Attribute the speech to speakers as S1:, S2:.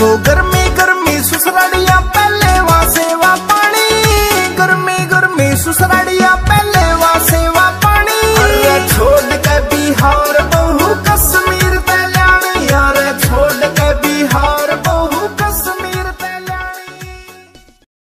S1: हो घर में